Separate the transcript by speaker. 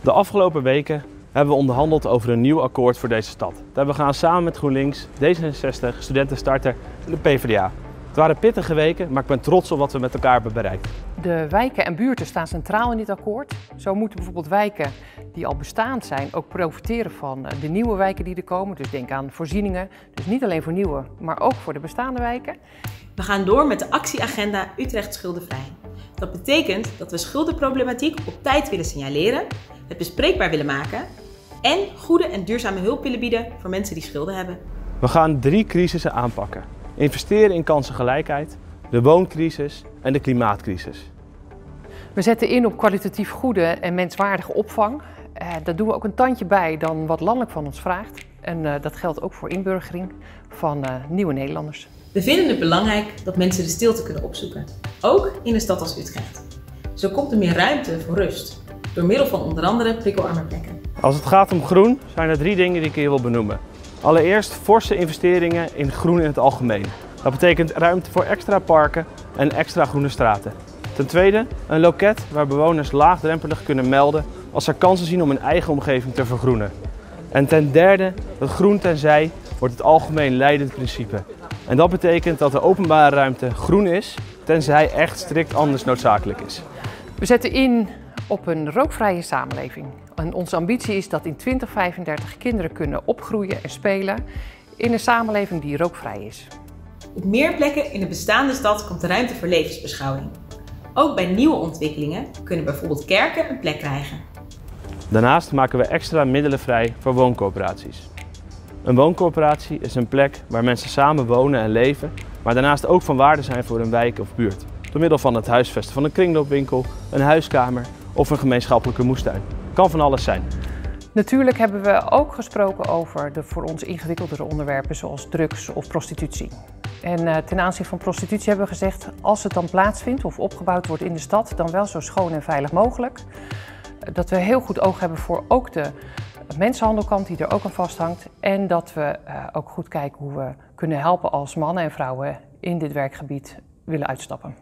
Speaker 1: De afgelopen weken hebben we onderhandeld over een nieuw akkoord voor deze stad. Hebben we gedaan samen met GroenLinks, D66, Studenten Starter en de PvdA. Het waren pittige weken, maar ik ben trots op wat we met elkaar hebben bereikt.
Speaker 2: De wijken en buurten staan centraal in dit akkoord. Zo moeten bijvoorbeeld wijken die al bestaand zijn ook profiteren van eh, de nieuwe wijken die er komen. Dus denk aan voorzieningen, dus niet alleen voor nieuwe, maar ook voor de bestaande wijken.
Speaker 3: We gaan door met de actieagenda Utrecht Schuldenvrij. Dat betekent dat we schuldenproblematiek op tijd willen signaleren, het bespreekbaar willen maken en goede en duurzame hulp willen bieden voor mensen die schulden hebben.
Speaker 1: We gaan drie crisissen aanpakken. Investeren in kansengelijkheid, de wooncrisis en de klimaatcrisis.
Speaker 2: We zetten in op kwalitatief goede en menswaardige opvang. Uh, daar doen we ook een tandje bij dan wat landelijk van ons vraagt. En uh, dat geldt ook voor inburgering van uh, nieuwe Nederlanders.
Speaker 3: We vinden het belangrijk dat mensen de stilte kunnen opzoeken, ook in een stad als Utrecht. Zo komt er meer ruimte voor rust, door middel van onder andere prikkelarme plekken.
Speaker 1: Als het gaat om groen zijn er drie dingen die ik hier wil benoemen. Allereerst forse investeringen in groen in het algemeen. Dat betekent ruimte voor extra parken en extra groene straten. Ten tweede een loket waar bewoners laagdrempelig kunnen melden als ze kansen zien om hun eigen omgeving te vergroenen. En ten derde, dat groen tenzij wordt het algemeen leidend principe. En dat betekent dat de openbare ruimte groen is, tenzij echt strikt anders noodzakelijk is.
Speaker 2: We zetten in op een rookvrije samenleving. En onze ambitie is dat in 2035 kinderen kunnen opgroeien en spelen in een samenleving die rookvrij is.
Speaker 3: Op meer plekken in de bestaande stad komt de ruimte voor levensbeschouwing. Ook bij nieuwe ontwikkelingen kunnen bijvoorbeeld kerken een plek krijgen.
Speaker 1: Daarnaast maken we extra middelen vrij voor wooncoöperaties. Een wooncoöperatie is een plek waar mensen samen wonen en leven, maar daarnaast ook van waarde zijn voor een wijk of buurt. Door middel van het huisvesten van een kringloopwinkel, een huiskamer of een gemeenschappelijke moestuin. Kan van alles zijn.
Speaker 2: Natuurlijk hebben we ook gesproken over de voor ons ingewikkeldere onderwerpen zoals drugs of prostitutie. En uh, ten aanzien van prostitutie hebben we gezegd, als het dan plaatsvindt of opgebouwd wordt in de stad, dan wel zo schoon en veilig mogelijk. Dat we heel goed oog hebben voor ook de mensenhandelkant die er ook aan vasthangt. En dat we uh, ook goed kijken hoe we kunnen helpen als mannen en vrouwen in dit werkgebied willen uitstappen.